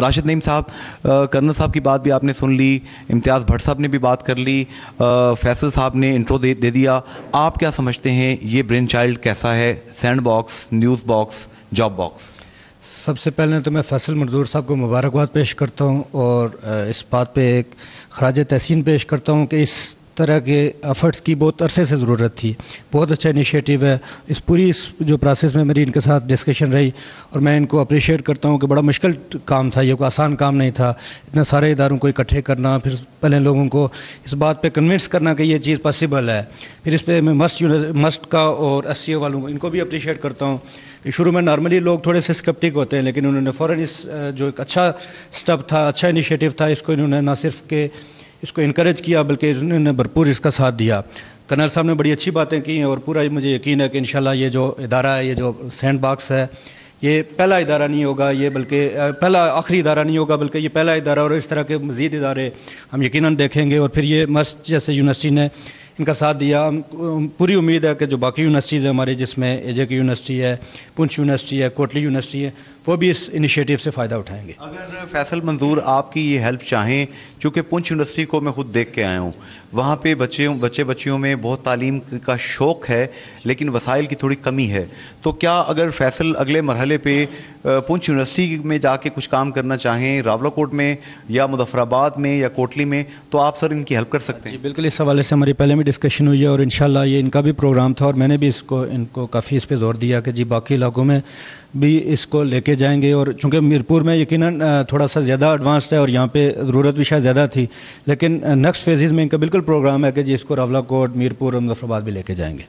راشد نعیم صاحب کرنل صاحب کی بات بھی آپ نے سن لی، امتیاز بھٹ صاحب نے بھی بات کر لی فیصل صاحب نے انٹرو دے دے دیا۔ آپ کیا سمجھتے ہیں یہ برین چائلڈ کیسا ہے؟ Sandbox, news box, job box. سب سے پہلے تو میں فیصل مردور صاحب کو مبارکباد پیش کرتا ہوں اور اس بات پہ ایک خراج تحسین پیش کرتا ہوں کہ اس طرح کے ایفرٹس کی بہت عرصے سے ضرورت تھی۔ بہت اچھا انیشیٹو ہے۔ اس پوری اس جو پروسیس میں میری ان کے ساتھ ڈسکشن رہی اور میں ان کو اپریشیٹ کرتا ہوں کہ بڑا مشکل کام تھا، یہ کوئی آسان کام نہیں تھا۔ اتنا سارے اداروں کو اکٹھے کرنا، پھر پہلے لوگوں کو اس بات پہ کنونس کرنا کہ یہ چیز پاسبل ہے۔ پھر اس پہ میں مسٹ مسٹ کا اور ایس سی او والوں کو، ان کو بھی اپریشیٹ کرتا ہوں کہ شروع میں نارملی لوگ تھوڑے سے اسکپٹک ہوتے ہیں، لیکن انہوں نے فوراً اس جو ایک اچھا اسٹیپ تھا اچھا انیشیٹو تھا، اس کو انہوں نے نہ صرف کہ اس کو انکریج کیا، بلکہ انہوں نے بھرپور اس کا ساتھ دیا۔ کرنل صاحب نے بڑی اچھی باتیں کی ہیں اور پورا مجھے یقین ہے کہ انشاءاللہ یہ جو ادارہ ہے، یہ جو سینڈ باکس ہے، یہ پہلا ادارہ نہیں ہوگا، یہ بلکہ پہلا آخری ادارہ نہیں ہوگا، بلکہ یہ پہلا ادارہ اور اس طرح کے مزید ادارے ہم یقیناً دیکھیں گے۔ اور پھر یہ مسٹ جیسے یونیورسٹی نے ان کا ساتھ دیا۔ پوری امید ہے کہ جو باقی یونیورسٹیز ہیں ہماری جس میں اے جے کی یونیورسٹی ہے پنچ یونیورسٹی ہے، کوٹلی یونیورسٹی ہے وہ بھی اس انیشیٹو سے فائدہ اٹھائیں گے۔ اگر فیصل منظور آپ کی یہ ہیلپ چاہیں چونکہ پنچ یونیورسٹی کو میں خود دیکھ کے آیا ہوں وہاں پہ بچے بچے بچیوں میں بہت تعلیم کا شوق ہے لیکن وسائل کی تھوڑی کمی ہے۔ تو کیا اگر فیصل اگلے مرحلے پہ پنچ یونیورسٹی میں جا کے کچھ کام کرنا چاہیں راولہ کوٹ میں یا مظفر آباد میں یا کوٹلی میں تو آپ سر ان کی ہیلپ کر سکتے ہیں۔ جی بالکل اس حوالے سے ہماری پہلے بھی ڈسکشن ہوئی ہے اور انشاءاللہ یہ ان کا بھی پروگرام تھا اور میں نے بھی اس کو ان کو کافی اس پہ زور دیا کہ جی باقی علاقوں میں بھی اس کو لے کے جائیں گے اور چونکہ میرپور میں یقیناً تھوڑا سا زیادہ ایڈوانسڈ ہے اور یہاں پہ ضرورت بھی شاید زیادہ تھی، لیکن نیکسٹ فیزز میں ان کا بالکل پروگرام ہے کہ جی اس کو راولہ کوٹ، میرپور اور مظفر آباد بھی لے کے جائیں گے۔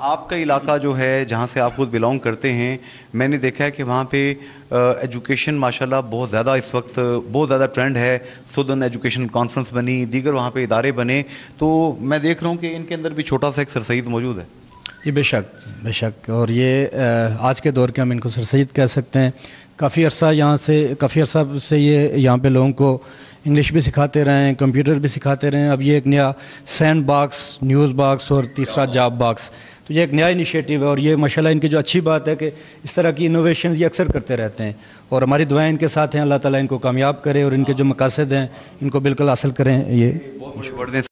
آپ کا علاقہ جو ہے جہاں سے آپ خود بلونگ کرتے ہیں، میں نے دیکھا ہے کہ وہاں پہ ایجوکیشن ماشاءاللہ بہت زیادہ اس وقت بہت زیادہ ٹرینڈ ہے۔ سودن ایجوکیشن کانفرنس بنی، دیگر وہاں پہ ادارے بنے۔ تو میں دیکھ رہا ہوں کہ ان کے اندر بھی چھوٹا سا ایک سر سید موجود ہے۔ جی بے شک بے شک۔ اور یہ آج کے دور کے ہم ان کو سر سید کہہ سکتے ہیں۔ کافی عرصہ یہاں سے، کافی عرصہ سے یہ یہاں پہ لوگوں کو انگلش بھی سکھاتے رہے ہیں، کمپیوٹر بھی سکھاتے رہے ہیں۔ اب یہ ایک نیا سینڈ باکس، نیوز باکس اور تیسرا جاب باکس۔ تو یہ ایک نیا انیشیٹو ہے اور یہ ماشاءاللہ ان کی جو اچھی بات ہے کہ اس طرح کی انوویشنز یہ اکثر کرتے رہتے ہیں۔ اور ہماری دعائیں ان کے ساتھ ہیں۔ اللہ تعالیٰ ان کو کامیاب کرے اور ان کے جو مقاصد ہیں ان کو بالکل حاصل کریں۔ یہ